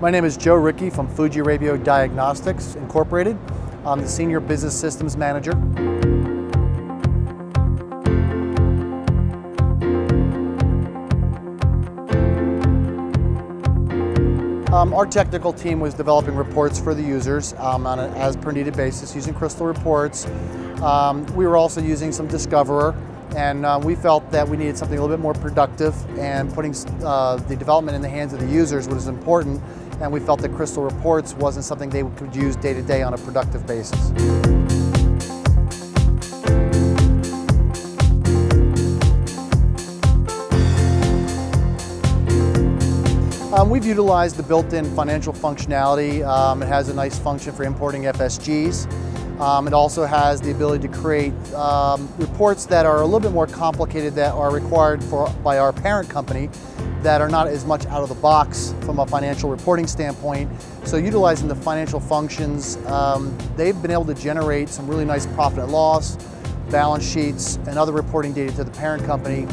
My name is Joe Ricci from Fujirebio Diagnostics Incorporated. I'm the Senior Business Systems Manager. Um, our technical team was developing reports for the users um, on an as per needed basis using Crystal Reports. Um, we were also using some Discoverer and uh, we felt that we needed something a little bit more productive and putting uh, the development in the hands of the users was important and we felt that Crystal Reports wasn't something they could use day to day on a productive basis. Um, we've utilized the built-in financial functionality. Um, it has a nice function for importing FSGs. Um, it also has the ability to create um, reports that are a little bit more complicated that are required for, by our parent company that are not as much out of the box from a financial reporting standpoint. So utilizing the financial functions, um, they've been able to generate some really nice profit and loss, balance sheets, and other reporting data to the parent company.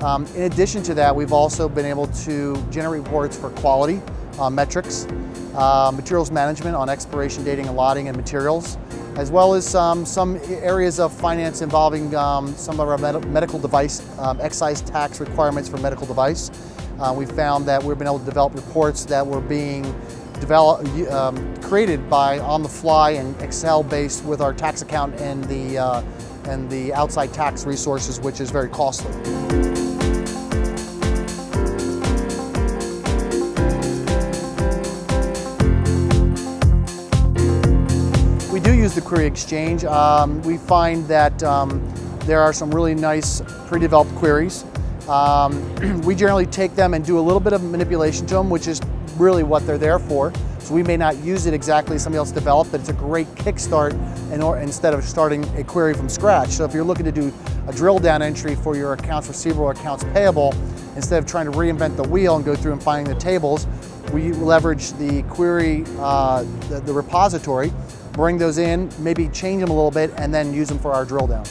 Um, in addition to that, we've also been able to generate reports for quality uh, metrics, uh, materials management on expiration dating and and materials, as well as um, some areas of finance involving um, some of our med medical device um, excise tax requirements for medical device. Uh, we found that we've been able to develop reports that were being developed, um, created by on the fly and Excel based with our tax account and the, uh, and the outside tax resources, which is very costly. We do use the Query Exchange. Um, we find that um, there are some really nice pre-developed queries um, we generally take them and do a little bit of manipulation to them, which is really what they're there for. So we may not use it exactly as somebody else developed, but it's a great kickstart in or, instead of starting a query from scratch. So if you're looking to do a drill down entry for your accounts receivable or accounts payable, instead of trying to reinvent the wheel and go through and finding the tables, we leverage the query, uh, the, the repository, bring those in, maybe change them a little bit, and then use them for our drill down.